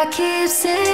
I keep saying